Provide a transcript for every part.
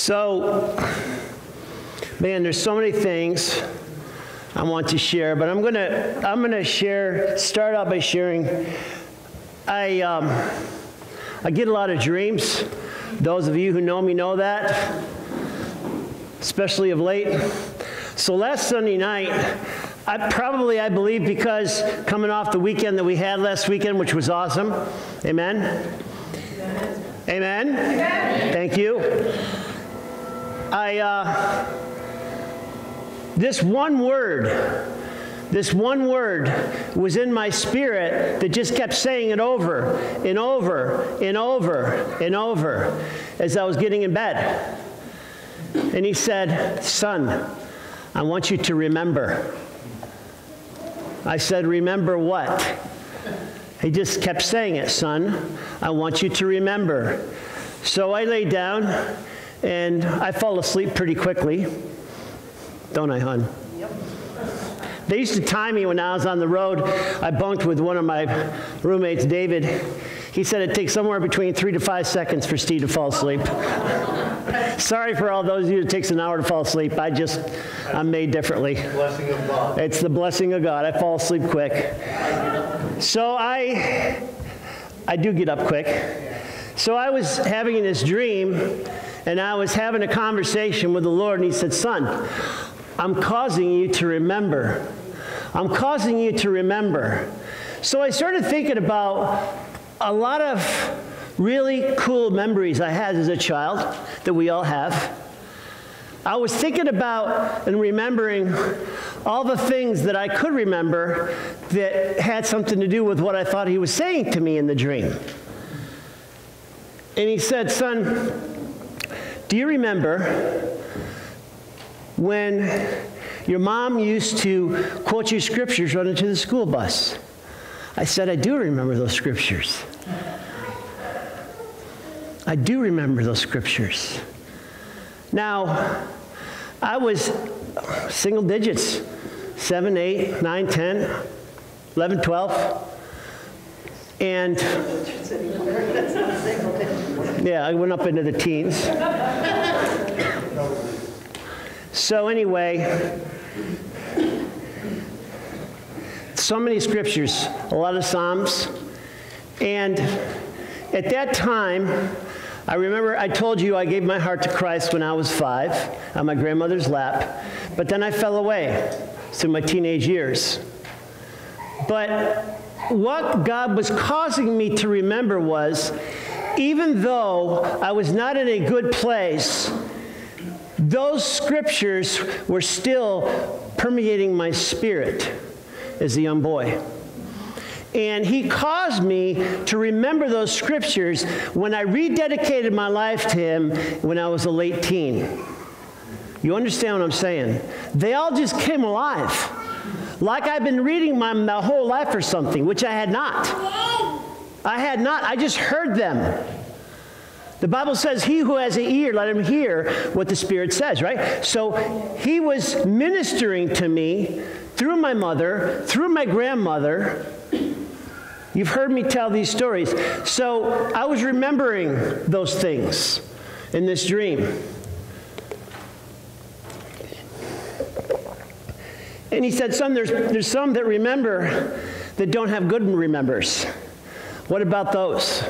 So, man, there's so many things I want to share, but I'm gonna I'm gonna share. Start out by sharing. I um, I get a lot of dreams. Those of you who know me know that, especially of late. So last Sunday night, I probably I believe because coming off the weekend that we had last weekend, which was awesome. Amen. Amen. Amen. Thank you. I, uh, this one word, this one word was in my spirit that just kept saying it over and over and over and over as I was getting in bed. And he said, Son, I want you to remember. I said, Remember what? He just kept saying it, son. I want you to remember. So I lay down and I fall asleep pretty quickly. Don't I, hon? Yep. They used to tie me when I was on the road. I bunked with one of my roommates, David. He said it takes somewhere between three to five seconds for Steve to fall asleep. Sorry for all those of you it takes an hour to fall asleep. I just, I'm made differently. Blessing of God. It's the blessing of God. I fall asleep quick. So I, I do get up quick. So I was having this dream and I was having a conversation with the Lord, and He said, Son, I'm causing you to remember. I'm causing you to remember. So I started thinking about a lot of really cool memories I had as a child that we all have. I was thinking about and remembering all the things that I could remember that had something to do with what I thought he was saying to me in the dream. And he said, Son, do you remember when your mom used to quote you scriptures running to the school bus? I said, I do remember those scriptures. I do remember those scriptures. Now, I was single digits 7, 8, 9, 10, 11, 12. And yeah, I went up into the teens. So, anyway, so many scriptures, a lot of Psalms. And at that time, I remember I told you I gave my heart to Christ when I was five on my grandmother's lap, but then I fell away through my teenage years. But what God was causing me to remember was even though I was not in a good place, those scriptures were still permeating my spirit as a young boy. And he caused me to remember those scriptures when I rededicated my life to him when I was a late teen. You understand what I'm saying? They all just came alive. Like I've been reading my, my whole life or something, which I had not. I had not. I just heard them. The Bible says, He who has an ear, let him hear what the Spirit says, right? So he was ministering to me through my mother, through my grandmother. You've heard me tell these stories. So I was remembering those things in this dream. And he said, Son, there's, there's some that remember that don't have good remembers. What about those?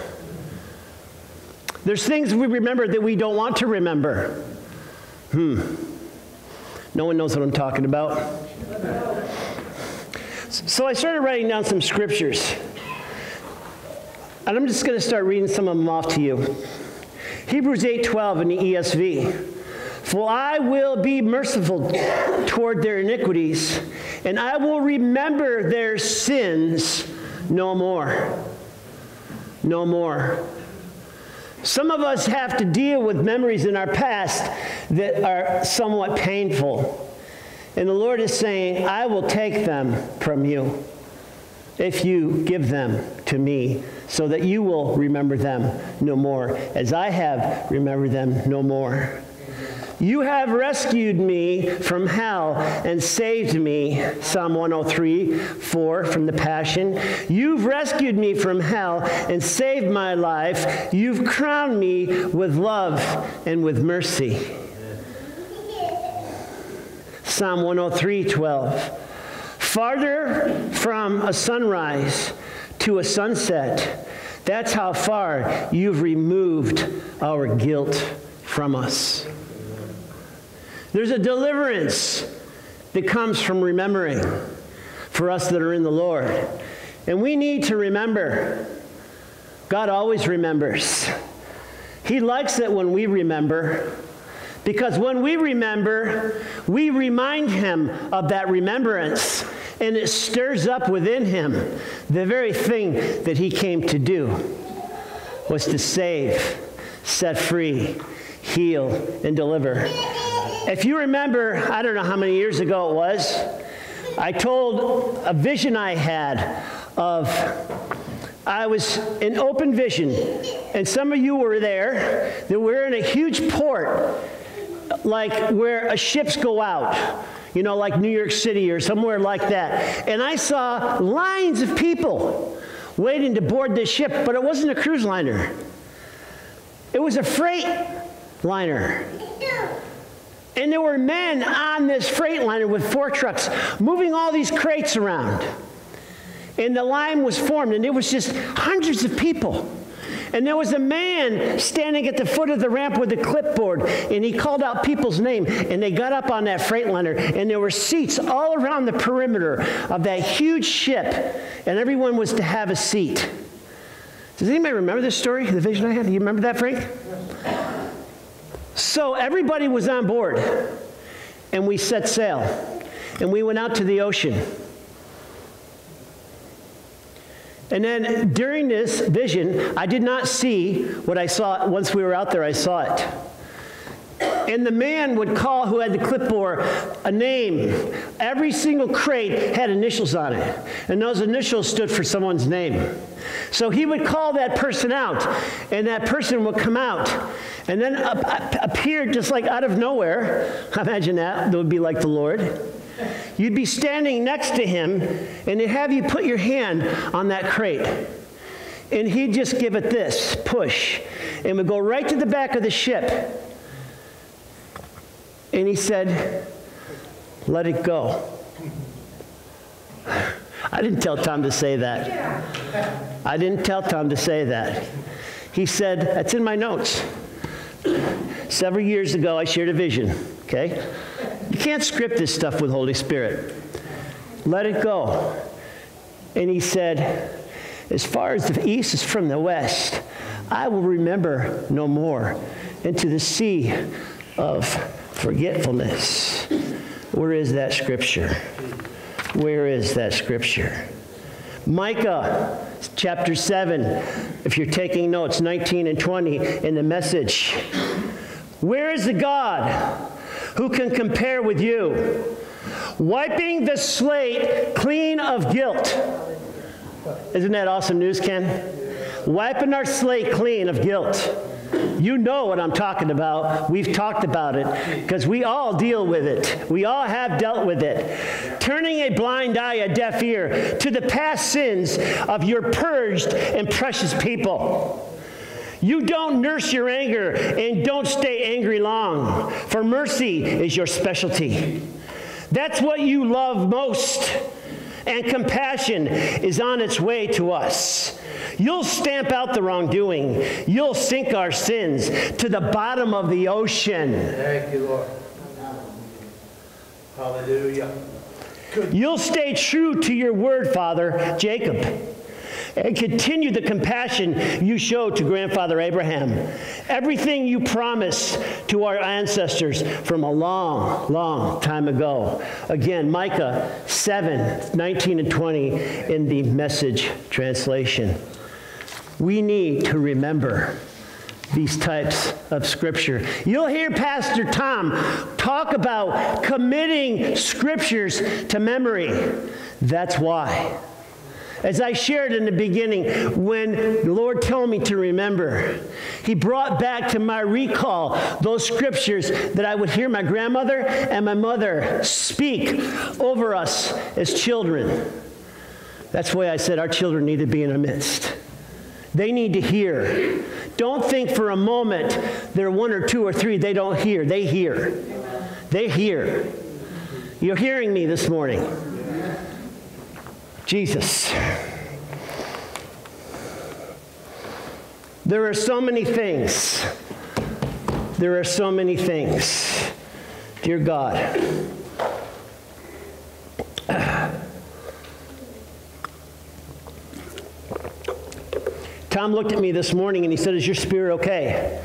There's things we remember that we don't want to remember. Hmm. No one knows what I'm talking about. So I started writing down some scriptures. And I'm just going to start reading some of them off to you. Hebrews 8:12 in the ESV. For I will be merciful toward their iniquities, and I will remember their sins no more no more. Some of us have to deal with memories in our past that are somewhat painful. And the Lord is saying, I will take them from you if you give them to me, so that you will remember them no more, as I have remembered them no more. You have rescued me from hell and saved me. Psalm 103, 4 from the Passion. You've rescued me from hell and saved my life. You've crowned me with love and with mercy. Psalm 103, 12. Farther from a sunrise to a sunset, that's how far you've removed our guilt from us. There's a deliverance that comes from remembering for us that are in the Lord. And we need to remember. God always remembers. He likes it when we remember. Because when we remember, we remind him of that remembrance, and it stirs up within him the very thing that he came to do was to save, set free, heal, and deliver. If you remember, I don't know how many years ago it was, I told a vision I had of I was in open vision, and some of you were there, that we're in a huge port, like where ships go out, you know, like New York City or somewhere like that. And I saw lines of people waiting to board this ship, but it wasn't a cruise liner, it was a freight liner. And there were men on this freight liner with four trucks moving all these crates around. And the line was formed, and it was just hundreds of people. And there was a man standing at the foot of the ramp with a clipboard, and he called out people's name, and they got up on that freight liner, and there were seats all around the perimeter of that huge ship, and everyone was to have a seat. Does anybody remember this story, the vision I had? Do you remember that, Frank? So everybody was on board, and we set sail, and we went out to the ocean. And then during this vision, I did not see what I saw. Once we were out there, I saw it. And the man would call who had the clipboard a name. Every single crate had initials on it, and those initials stood for someone's name. So he would call that person out, and that person would come out, and then appear just like out of nowhere. Imagine that. That would be like the Lord. You'd be standing next to him, and he'd have you put your hand on that crate. And he'd just give it this push, and would go right to the back of the ship. And he said, Let it go. I didn't tell Tom to say that. I didn't tell Tom to say that. He said, That's in my notes. Several years ago, I shared a vision, okay? You can't script this stuff with Holy Spirit. Let it go. And he said, As far as the east is from the west, I will remember no more into the sea of forgetfulness. Where is that scripture? Where is that scripture? Micah chapter 7, if you're taking notes, 19 and 20 in the message. Where is the God who can compare with you? Wiping the slate clean of guilt. Isn't that awesome news, Ken? Wiping our slate clean of guilt. You know what I'm talking about. We've talked about it because we all deal with it. We all have dealt with it. Turning a blind eye, a deaf ear to the past sins of your purged and precious people. You don't nurse your anger and don't stay angry long, for mercy is your specialty. That's what you love most. And compassion is on its way to us. You'll stamp out the wrongdoing. You'll sink our sins to the bottom of the ocean. Thank you, Lord. Hallelujah. Good. You'll stay true to your word, Father, Jacob and continue the compassion you showed to grandfather Abraham. Everything you promised to our ancestors from a long, long time ago. Again, Micah 7 19 and 20 in the message translation. We need to remember these types of scripture. You'll hear Pastor Tom talk about committing scriptures to memory. That's why. As I shared in the beginning, when the Lord told me to remember, He brought back to my recall those scriptures that I would hear my grandmother and my mother speak over us as children. That's why I said our children need to be in our midst. They need to hear. Don't think for a moment they're one or two or three, they don't hear. They hear. They hear. You're hearing me this morning. Jesus. There are so many things. There are so many things. Dear God. Tom looked at me this morning and he said, Is your spirit okay?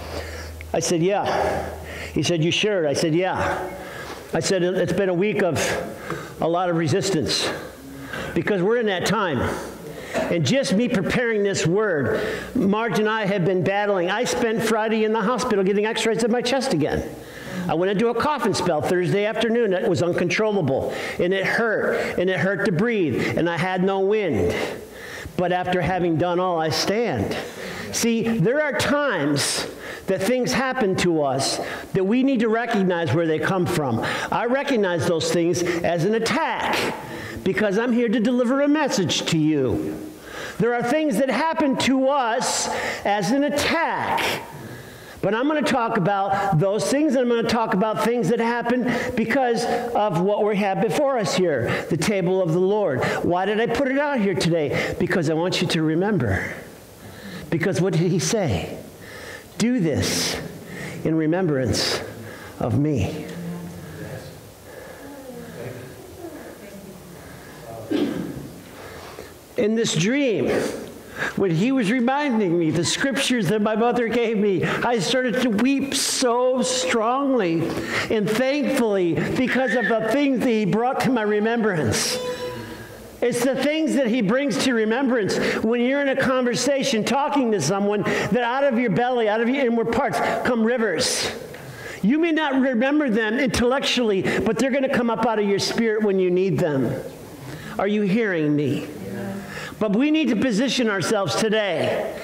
I said, Yeah. He said, You sure? I said, Yeah. I said, It's been a week of a lot of resistance because we're in that time. And just me preparing this word, Marge and I have been battling. I spent Friday in the hospital getting x rays of my chest again. I went into a coughing spell Thursday afternoon that was uncontrollable. And it hurt. And it hurt to breathe. And I had no wind. But after having done all, I stand. See, there are times that things happen to us that we need to recognize where they come from. I recognize those things as an attack because I'm here to deliver a message to you. There are things that happen to us as an attack. But I'm going to talk about those things, and I'm going to talk about things that happen because of what we have before us here the table of the Lord. Why did I put it out here today? Because I want you to remember. Because what did he say? Do this in remembrance of me. In this dream, when he was reminding me the scriptures that my mother gave me, I started to weep so strongly and thankfully because of the things that he brought to my remembrance. It's the things that he brings to remembrance when you're in a conversation talking to someone that out of your belly, out of your inward parts, come rivers. You may not remember them intellectually, but they're going to come up out of your spirit when you need them. Are you hearing me? But we need to position ourselves today.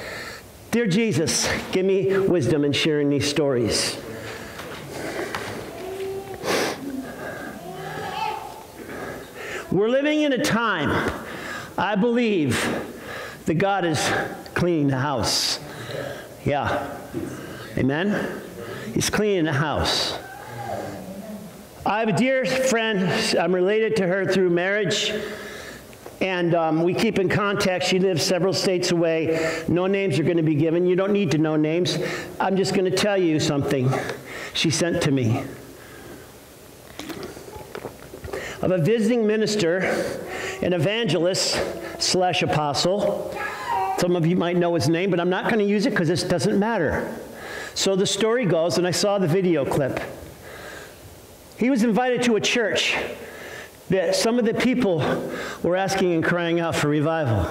Dear Jesus, give me wisdom in sharing these stories. We're living in a time, I believe, that God is cleaning the house. Yeah. Amen? He's cleaning the house. I have a dear friend, I'm related to her through marriage. And um, we keep in contact. She lives several states away. No names are going to be given. You don't need to know names. I'm just going to tell you something she sent to me. Of a visiting minister, an evangelist slash apostle. Some of you might know his name, but I'm not going to use it because this doesn't matter. So the story goes, and I saw the video clip. He was invited to a church that some of the people were asking and crying out for revival.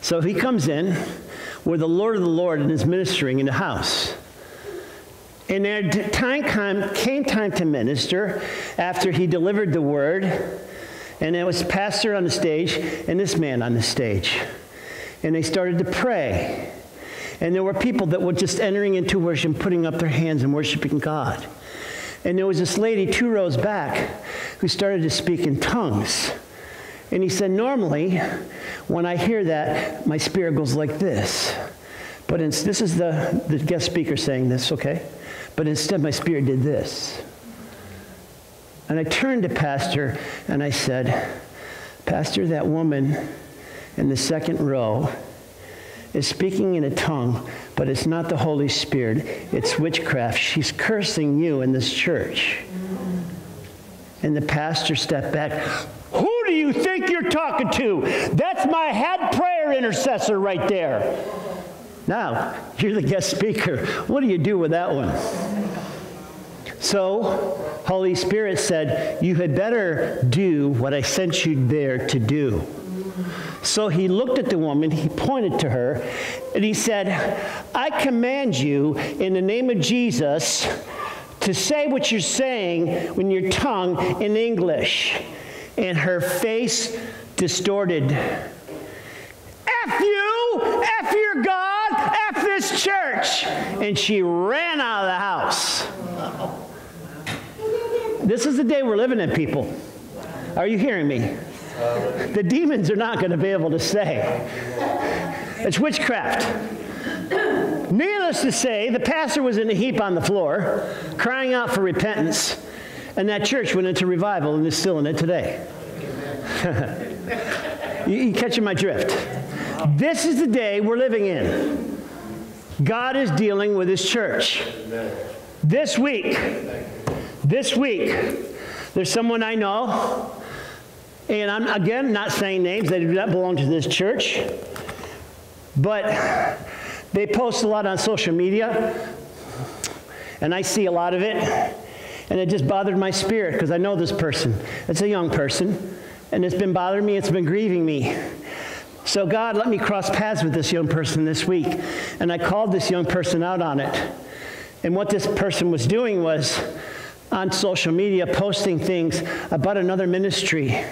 So he comes in where the Lord of the Lord and is ministering in the house. And there time came time to minister after he delivered the word, and it was pastor on the stage and this man on the stage. And they started to pray. And there were people that were just entering into worship, putting up their hands and worshiping God. And there was this lady two rows back who started to speak in tongues. And he said, Normally, when I hear that, my spirit goes like this. But in, this is the, the guest speaker saying this, okay? But instead, my spirit did this. And I turned to Pastor and I said, Pastor, that woman in the second row is speaking in a tongue, but it's not the Holy Spirit, it's witchcraft. She's cursing you in this church. And the pastor stepped back. Who do you think you're talking to? That's my head prayer intercessor right there. Now, you're the guest speaker. What do you do with that one? So, Holy Spirit said, You had better do what I sent you there to do. So he looked at the woman, he pointed to her, and he said, I command you in the name of Jesus to say what you're saying in your tongue in English. And her face distorted. F you, F your God, F this church. And she ran out of the house. This is the day we're living in, people. Are you hearing me? The demons are not going to be able to say. It's witchcraft. Needless to say, the pastor was in a heap on the floor, crying out for repentance, and that church went into revival and is still in it today. you, you catching my drift? This is the day we're living in. God is dealing with his church. This week, this week, there's someone I know, and I'm again not saying names, they do not belong to this church, but they post a lot on social media, and I see a lot of it, and it just bothered my spirit because I know this person. It's a young person, and it's been bothering me, it's been grieving me. So, God, let me cross paths with this young person this week. And I called this young person out on it. And what this person was doing was on social media posting things about another ministry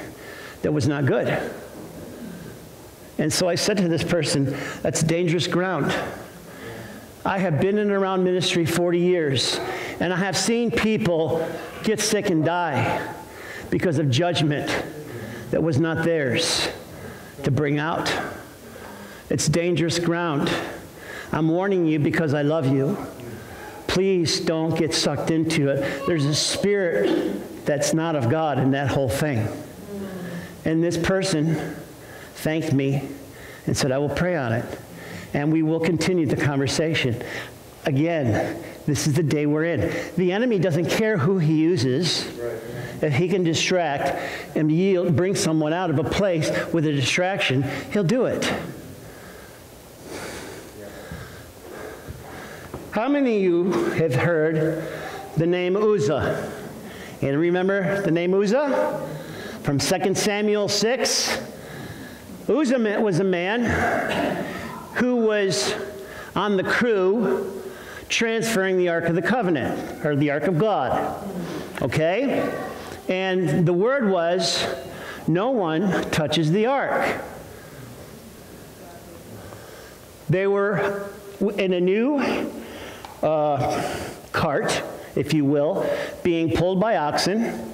that was not good. And so I said to this person, that's dangerous ground. I have been in and around ministry 40 years, and I have seen people get sick and die because of judgment that was not theirs to bring out. It's dangerous ground. I'm warning you because I love you. Please don't get sucked into it. There's a spirit that's not of God in that whole thing. And this person thanked me and said, I will pray on it. And we will continue the conversation. Again, this is the day we're in. The enemy doesn't care who he uses. If he can distract and yield, bring someone out of a place with a distraction, he'll do it. How many of you have heard the name Uzzah? And remember the name Uzzah? From 2 Samuel 6. Uzzah was a man who was on the crew transferring the Ark of the Covenant, or the Ark of God. Okay? And the word was, no one touches the Ark. They were in a new uh, cart, if you will, being pulled by oxen,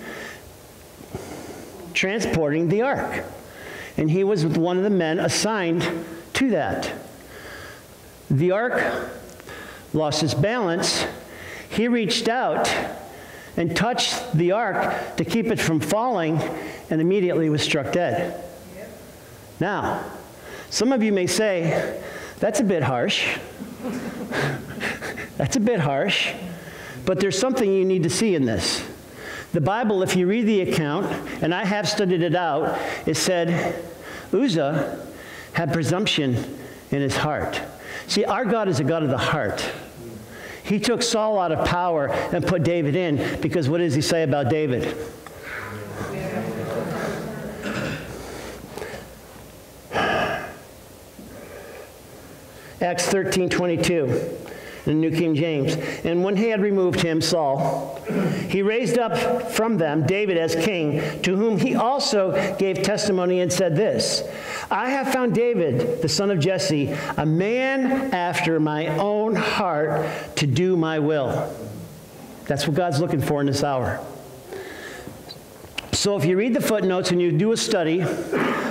transporting the ark. And he was one of the men assigned to that. The ark lost its balance. He reached out and touched the ark to keep it from falling and immediately was struck dead. Now, some of you may say, that's a bit harsh. That's a bit harsh, but there's something you need to see in this. The Bible, if you read the account, and I have studied it out, it said Uzzah had presumption in his heart. See, our God is a God of the heart. He took Saul out of power and put David in because what does he say about David? Acts 13 22 the New King James. And when he had removed him, Saul, he raised up from them David as king, to whom he also gave testimony and said this I have found David, the son of Jesse, a man after my own heart to do my will. That's what God's looking for in this hour. So if you read the footnotes and you do a study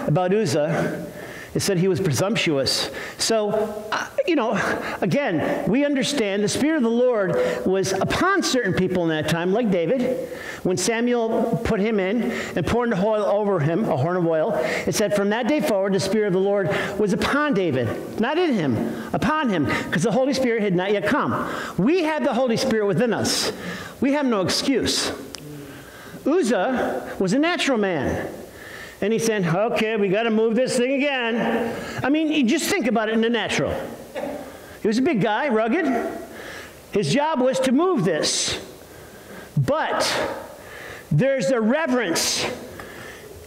about Uzzah, it said he was presumptuous. So, uh, you know, again, we understand the Spirit of the Lord was upon certain people in that time, like David. When Samuel put him in and poured the oil over him, a horn of oil, it said, From that day forward, the Spirit of the Lord was upon David, not in him, upon him, because the Holy Spirit had not yet come. We have the Holy Spirit within us. We have no excuse. Uzzah was a natural man. And he said, okay, we got to move this thing again. I mean, you just think about it in the natural. He was a big guy, rugged. His job was to move this. But there's a reverence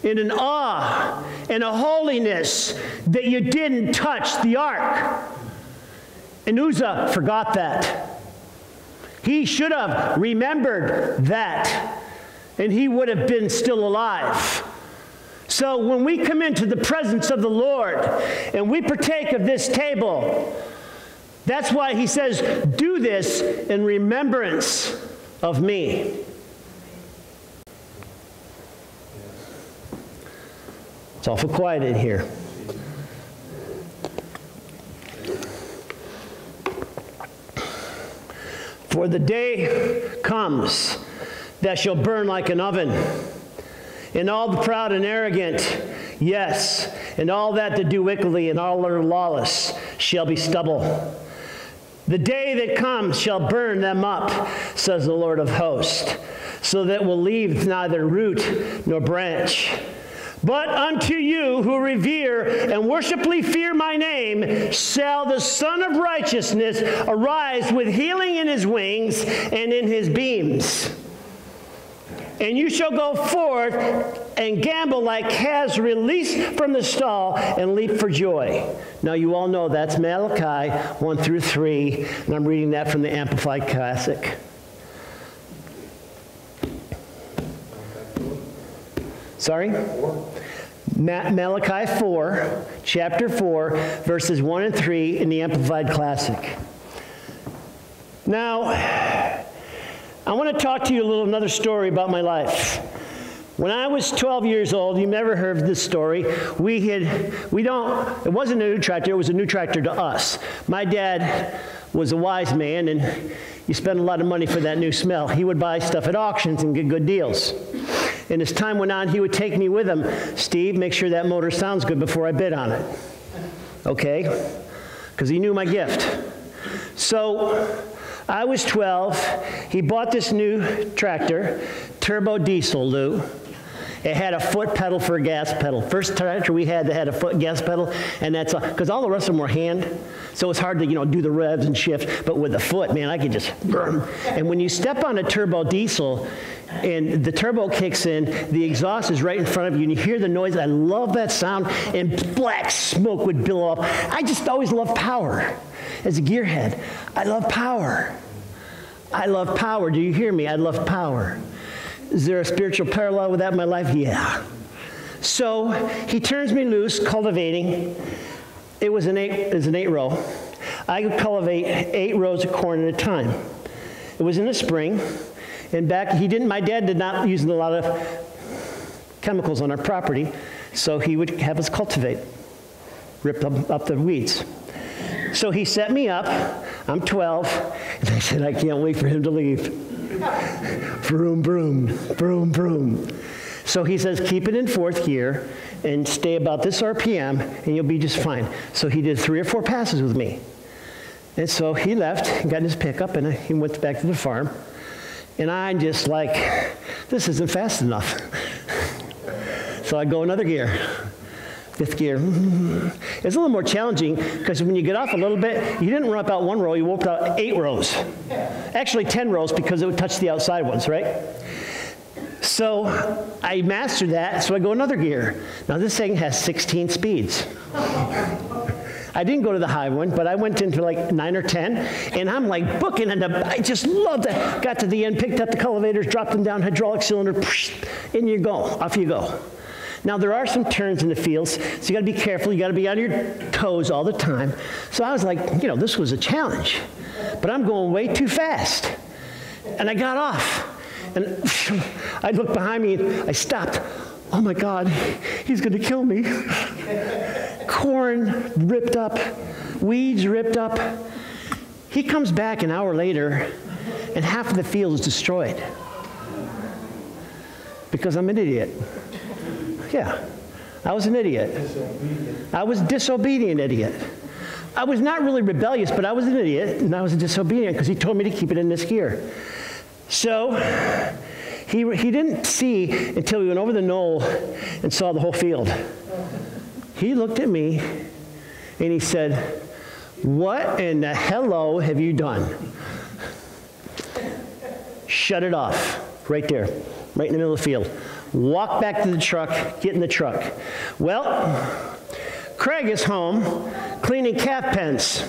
and an awe and a holiness that you didn't touch the ark. And Uzzah forgot that. He should have remembered that, and he would have been still alive. So when we come into the presence of the Lord and we partake of this table, that's why he says, Do this in remembrance of me. It's awful quiet in here. For the day comes that shall burn like an oven, and all the proud and arrogant, yes, and all that that do wickedly and all that are lawless shall be stubble. The day that comes shall burn them up, says the Lord of hosts, so that will leave neither root nor branch. But unto you who revere and worshipfully fear my name shall the Sun of Righteousness arise with healing in his wings and in his beams. And you shall go forth and Gambol, like calves released from the stall and leap for joy. Now, you all know that's Malachi 1 through 3, and I'm reading that from the Amplified Classic. Sorry? Malachi 4, chapter 4, verses 1 and 3 in the Amplified Classic. Now, I want to talk to you a little another story about my life. When I was 12 years old, you never heard this story. We had, we don't, it wasn't a new tractor, it was a new tractor to us. My dad was a wise man, and you spend a lot of money for that new smell. He would buy stuff at auctions and get good deals. And as time went on, he would take me with him. Steve, make sure that motor sounds good before I bid on it. Okay? Because he knew my gift. So I was 12. He bought this new tractor, turbo diesel, Lou. It had a foot pedal for a gas pedal. First tractor we had that had a foot gas pedal, and that's because all the rest of them were hand, so it's hard to you know do the revs and shift. But with the foot, man, I could just. And when you step on a turbo diesel, and the turbo kicks in, the exhaust is right in front of you, and you hear the noise. I love that sound, and black smoke would billow up. I just always love power. As a gearhead, I love power. I love power. Do you hear me? I love power. Is there a spiritual parallel with that in my life? Yeah. So he turns me loose, cultivating. It was an eight, it was an eight row. I could cultivate eight rows of corn at a time. It was in the spring, and back he didn't. My dad did not use a lot of chemicals on our property, so he would have us cultivate, rip up, up the weeds. So he set me up. I'm 12, and I said, I can't wait for him to leave. Broom, broom, broom, broom. So he says, keep it in fourth gear and stay about this RPM, and you'll be just fine. So he did three or four passes with me. And so he left and got his pickup, and he went back to the farm. And I'm just like, this isn't fast enough. so I go another gear fifth gear. It's a little more challenging because when you get off a little bit, you didn't run out one row, you whooped out eight rows. Actually, 10 rows because it would touch the outside ones, right? So I mastered that, so I go another gear. Now this thing has 16 speeds. I didn't go to the high one, but I went into like nine or 10, and I'm like booking, and I just loved it. Got to the end, picked up the cultivators, dropped them down, hydraulic cylinder, and you go, off you go. Now, there are some turns in the fields, so you got to be careful. You got to be on your toes all the time. So I was like, you know, this was a challenge, but I'm going way too fast. And I got off. And I looked behind me and I stopped. Oh my God, he's going to kill me. Corn ripped up, weeds ripped up. He comes back an hour later, and half of the field is destroyed because I'm an idiot. Yeah. I was an idiot. I was disobedient idiot. I was not really rebellious, but I was an idiot, and I was a disobedient because he told me to keep it in this gear. So he, he didn't see until we went over the knoll and saw the whole field. He looked at me and he said, What in the hello have you done? Shut it off right there, right in the middle of the field walk back to the truck, get in the truck. Well, Craig is home cleaning calf pens.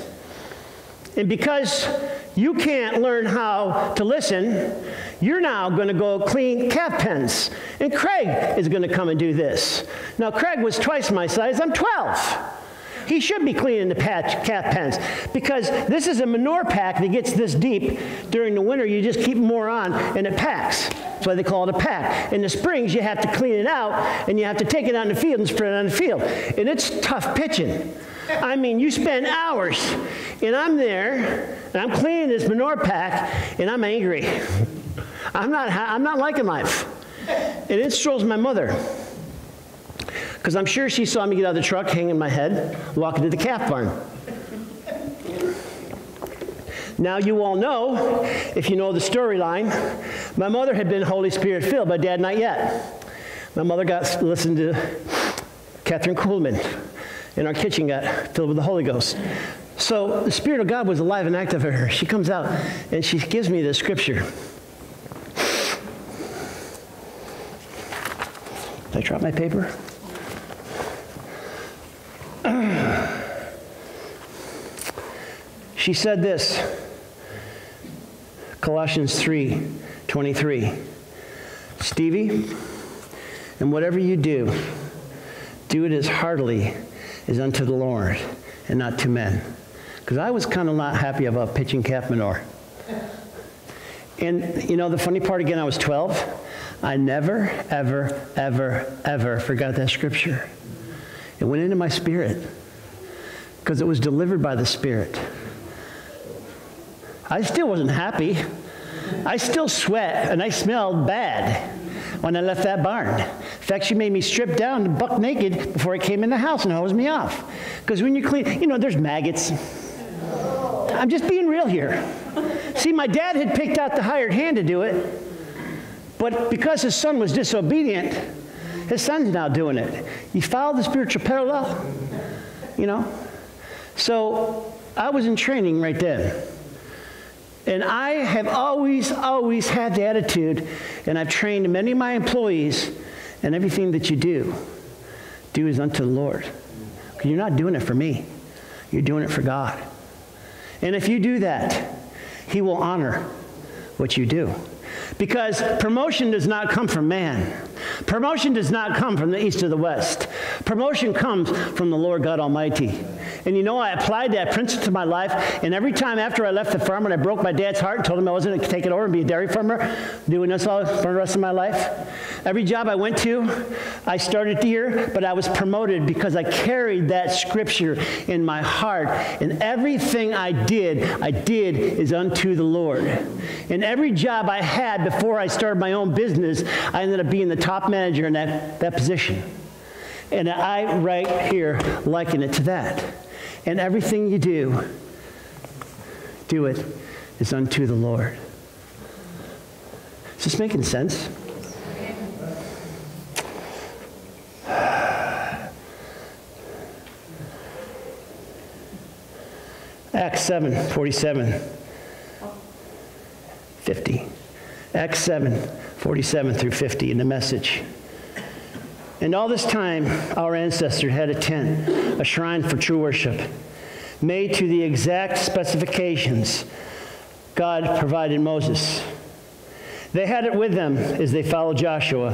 And because you can't learn how to listen, You're now going to go clean calf pens. And Craig is going to come and do this. Now, Craig was twice my size. I'm 12. He should be cleaning the patch, calf pens because this is a manure pack that gets this deep. During the winter, you just keep more on and it packs. That's why they call it a pack. In the springs, you have to clean it out and you have to take it in the field and spread it on the field. And it's tough pitching. I mean, you spend hours, and I'm there, and I'm cleaning this manure pack, and I'm angry. I'm not, I'm not liking life. And it strolls my mother. Because I'm sure she saw me get out of the truck, hanging my head, walking to the calf barn. Now, you all know, if you know the storyline, my mother had been Holy Spirit filled, but dad not yet. My mother got listened to Kathryn Kuhlman and our kitchen got filled with the Holy Ghost. So the Spirit of God was alive and active in her. She comes out and she gives me the scripture. Did I drop my paper? She said this Colossians 3 23. Stevie, and whatever you do, do it as heartily as unto the Lord and not to men. Because I was kind of not happy about pitching calf manure. And you know, the funny part again, I was 12. I never, ever, ever, ever forgot that scripture. It went into my spirit because it was delivered by the Spirit. I still wasn't happy. I still sweat and I smelled bad when I left that barn. In fact, she made me strip down buck naked before I came in the house and hosed me off. Because when you clean, you know, there's maggots. I'm just being real here. See, my dad had picked out the hired hand to do it, but because his son was disobedient, his son's now doing it. You follow the spiritual parallel? You know? So I was in training right then. And I have always, always had the attitude, and I've trained many of my employees, and everything that you do, do is unto the Lord. You're not doing it for me, you're doing it for God. And if you do that, He will honor what you do. Because promotion does not come from man. Promotion does not come from the east or the west. Promotion comes from the Lord God Almighty. And you know, I applied that principle to my life, and every time after I left the farm and I broke my dad's heart and told him I wasn't going to take it over and be a dairy farmer, doing this all for the rest of my life, every job I went to, I started here, but I was promoted because I carried that scripture in my heart. And everything I did, I did is unto the Lord. And every job I had before I started my own business, I ended up being the top manager in that, that position. And I, right here, liken it to that. And everything you do, do it is unto the Lord. Is this making sense? Acts 7 47, 50. Acts 7 47 through 50 in the message. And all this time, our ancestor had a tent, a shrine for true worship, made to the exact specifications God provided Moses. They had it with them as they followed Joshua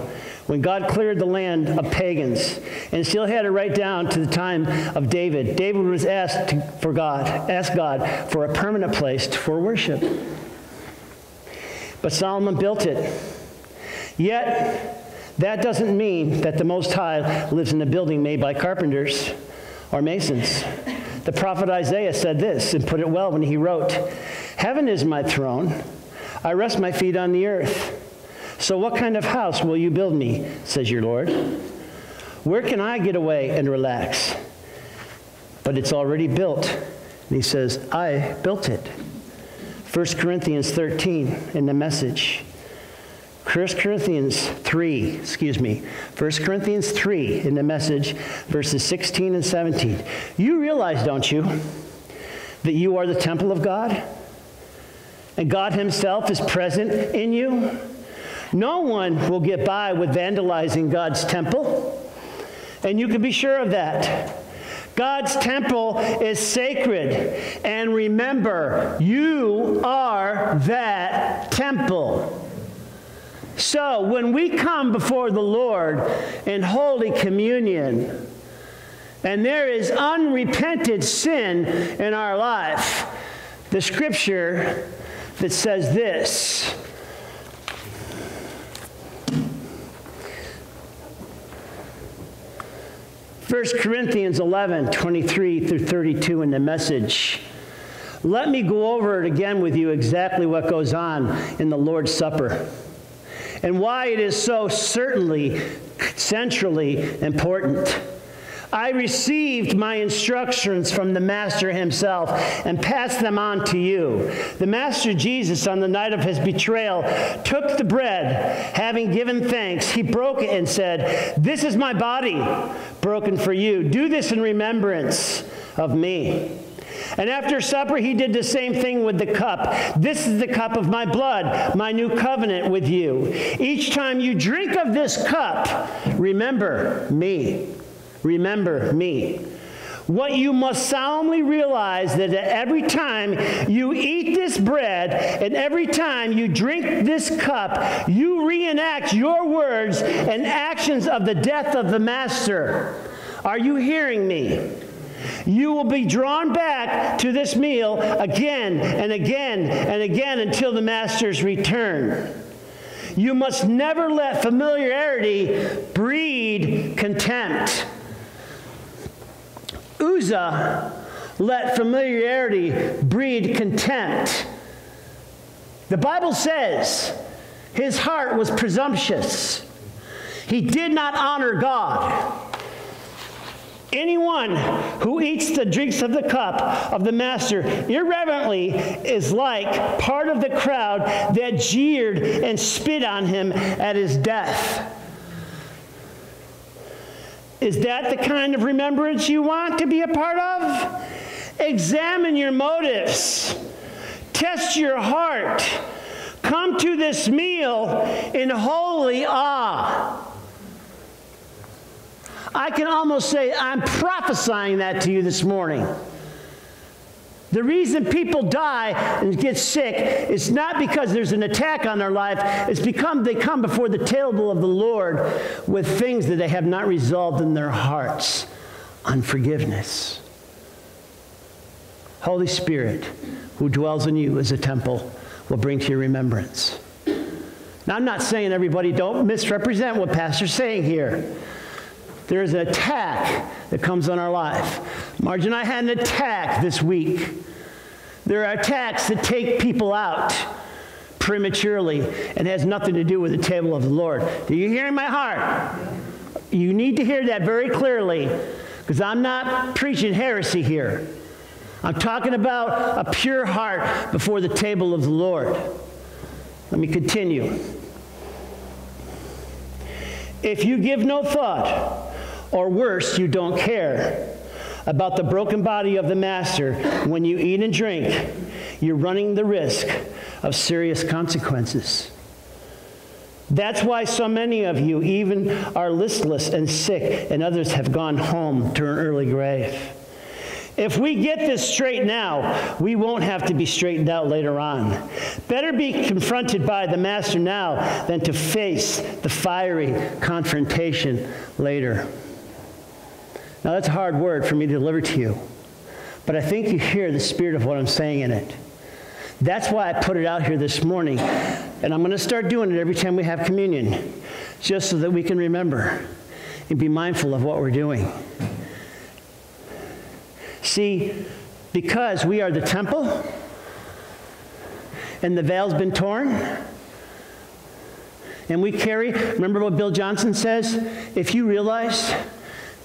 when God cleared the land of pagans and still had it right down to the time of David. David was asked to, for God, asked God for a permanent place for worship. But Solomon built it. Yet that doesn't mean that the Most High lives in a building made by carpenters or masons. The prophet Isaiah said this and put it well when he wrote, Heaven is my throne. I rest my feet on the earth. So what kind of house will you build me, says your Lord? Where can I get away and relax? But it's already built. And he says, I built it. 1 Corinthians 13 in the message. 1 Corinthians 3, excuse me, 1 Corinthians 3 in the message, verses 16 and 17. You realize, don't you, that you are the temple of God? And God Himself is present in you? No one will get by with vandalizing God's temple. And you can be sure of that. God's temple is sacred. And remember, you are that temple. So when we come before the Lord in Holy Communion, and there is unrepented sin in our life, the scripture that says this. First Corinthians 11, 23 through 32 in the message. Let me go over it again with you exactly what goes on in the Lord's Supper and why it is so certainly centrally important. I received my instructions from the Master himself and passed them on to you. The Master Jesus, on the night of his betrayal, took the bread. Having given thanks, he broke it and said, This is my body, broken for you. Do this in remembrance of me. And after supper, he did the same thing with the cup. This is the cup of my blood, my new covenant with you. Each time you drink of this cup, remember me. Remember me. What you must solemnly realize that every time you eat this bread and every time you drink this cup, you reenact your words and actions of the death of the Master. Are you hearing me? You will be drawn back to this meal again and again and again until the Master's return. You must never let familiarity breed contempt. Uzzah let familiarity breed contempt. The Bible says his heart was presumptuous. He did not honor God. Anyone who eats the drinks of the cup of the master irreverently is like part of the crowd that jeered and spit on him at his death. Is that the kind of remembrance you want to be a part of? Examine your motives. Test your heart. Come to this meal in holy awe. I can almost say I'm prophesying that to you this morning. The reason people die and get sick is not because there's an attack on their life, it's because they come before the table of the Lord with things that they have not resolved in their hearts unforgiveness. Holy Spirit, who dwells in you as a temple, will bring to your remembrance. Now, I'm not saying everybody don't misrepresent what Pastor's saying here. There is an attack that comes on our life. Marge and I had an attack this week. There are attacks that take people out prematurely and has nothing to do with the table of the Lord. Do you hear in my heart? You need to hear that very clearly because I'm not preaching heresy here. I'm talking about a pure heart before the table of the Lord. Let me continue. If you give no thought, or worse, you don't care about the broken body of the Master when you eat and drink, you're running the risk of serious consequences. That's why so many of you even are listless and sick, and others have gone home to an early grave. If we get this straight now, we won't have to be straightened out later on. Better be confronted by the Master now than to face the fiery confrontation later. Now, that's a hard word for me to deliver to you, but I think you hear the spirit of what I'm saying in it. That's why I put it out here this morning, and I'm going to start doing it every time we have communion, just so that we can remember and be mindful of what we're doing. See, because we are the temple and the veil's been torn, and we carry, remember what Bill Johnson says? If you realize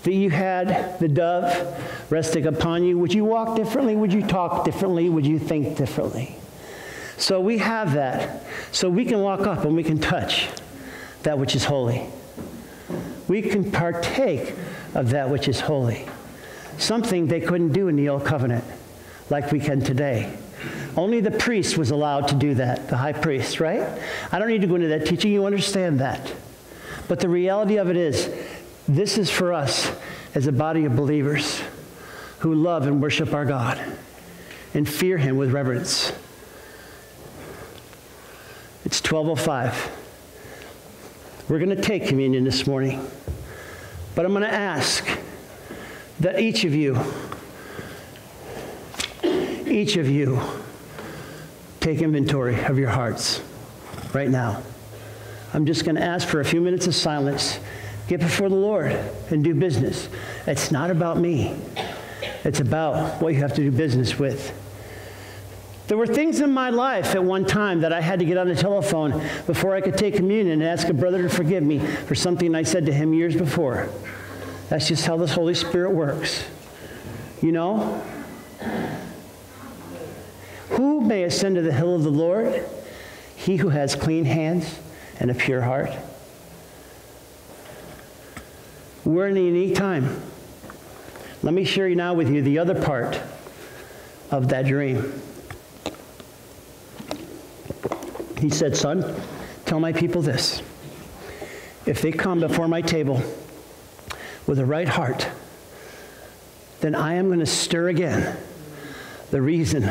that you had the dove resting upon you, would you walk differently? Would you talk differently? Would you think differently? So we have that. So we can walk up and we can touch that which is holy. We can partake of that which is holy. Something they couldn't do in the old covenant like we can today. Only the priest was allowed to do that, the high priest, right? I don't need to go into that teaching. You understand that. But the reality of it is, this is for us as a body of believers who love and worship our God and fear Him with reverence. It's 1205. We're going to take communion this morning. But I'm going to ask that each of you, each of you, take inventory of your hearts right now. I'm just going to ask for a few minutes of silence. Get before the Lord and do business. It's not about me, it's about what you have to do business with. There were things in my life at one time that I had to get on the telephone before I could take communion and ask a brother to forgive me for something I said to him years before. That's just how the Holy Spirit works. You know? Who may ascend to the hill of the Lord? He who has clean hands and a pure heart. We're in a unique time. Let me share now with you the other part of that dream. He said, Son, tell my people this. If they come before my table with a right heart, then I am going to stir again the reason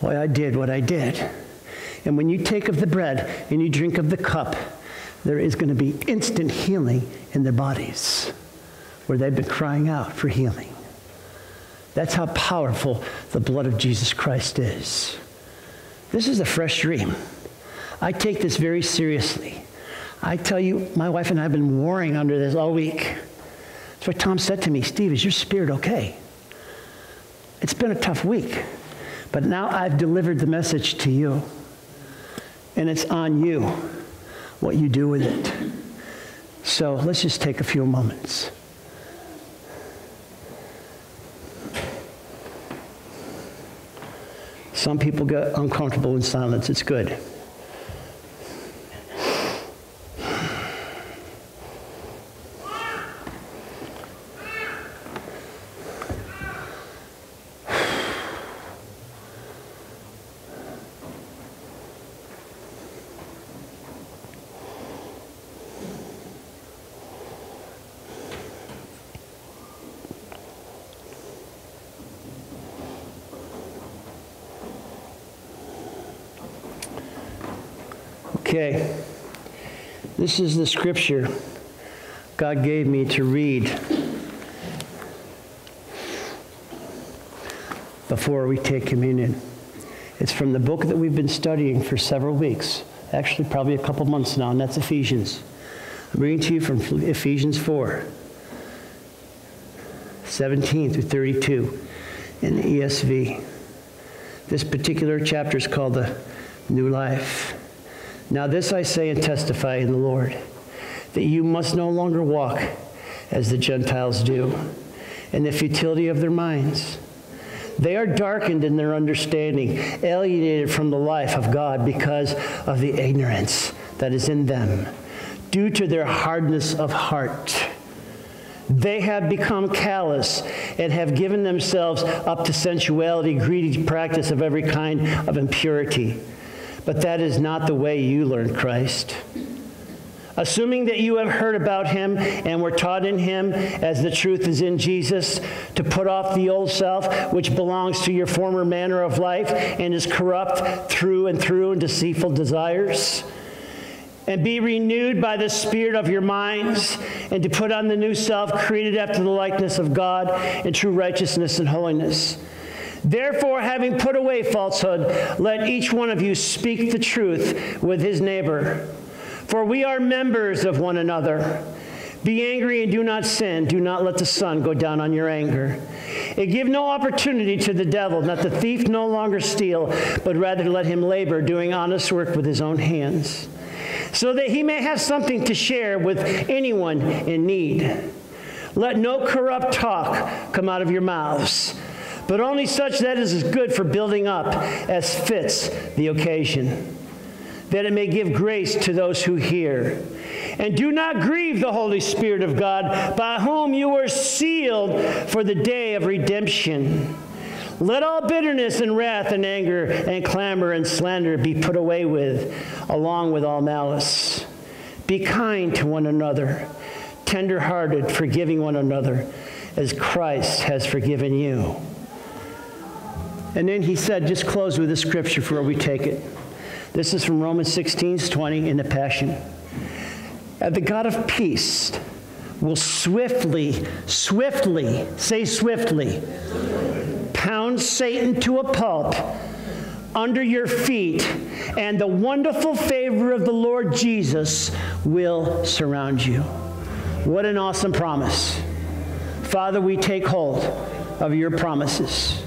why I did what I did. And when you take of the bread and you drink of the cup, there is going to be instant healing in their bodies where they've been crying out for healing. That's how powerful the blood of Jesus Christ is. This is a fresh dream. I take this very seriously. I tell you, my wife and I have been warring under this all week. That's what Tom said to me Steve, is your spirit okay? It's been a tough week, but now I've delivered the message to you, and it's on you what you do with it. So let's just take a few moments. Some people get uncomfortable in silence. It's good. Okay. This is the scripture God gave me to read before we take communion. It's from the book that we've been studying for several weeks, actually, probably a couple months now, and that's Ephesians. I'm reading to you from Ephesians 4 17 through 32 in the ESV. This particular chapter is called the New Life. Now, this I say and testify in the Lord that you must no longer walk as the Gentiles do, in the futility of their minds. They are darkened in their understanding, alienated from the life of God because of the ignorance that is in them, due to their hardness of heart. They have become callous and have given themselves up to sensuality, greedy practice of every kind of impurity. But that is not the way you learned Christ. Assuming that you have heard about him and were taught in him, as the truth is in Jesus, to put off the old self, which belongs to your former manner of life and is corrupt through and through in deceitful desires, and be renewed by the spirit of your minds, and to put on the new self, created after the likeness of God in true righteousness and holiness. Therefore, having put away falsehood, let each one of you speak the truth with his neighbor. For we are members of one another. Be angry and do not sin. Do not let the sun go down on your anger. And give no opportunity to the devil. Let the thief no longer steal, but rather let him labor, doing honest work with his own hands, so that he may have something to share with anyone in need. Let no corrupt talk come out of your mouths but only such that is as good for building up as fits the occasion, that it may give grace to those who hear. And do not grieve the Holy Spirit of God, by whom you were sealed for the day of redemption. Let all bitterness and wrath and anger and clamor and slander be put away with, along with all malice. Be kind to one another, tenderhearted, forgiving one another, as Christ has forgiven you. And then he said, just close with the scripture for where we take it. This is from Romans 16, 20 in the Passion. And the God of peace will swiftly, swiftly, say swiftly, pound Satan to a pulp under your feet, and the wonderful favor of the Lord Jesus will surround you. What an awesome promise. Father, we take hold of your promises.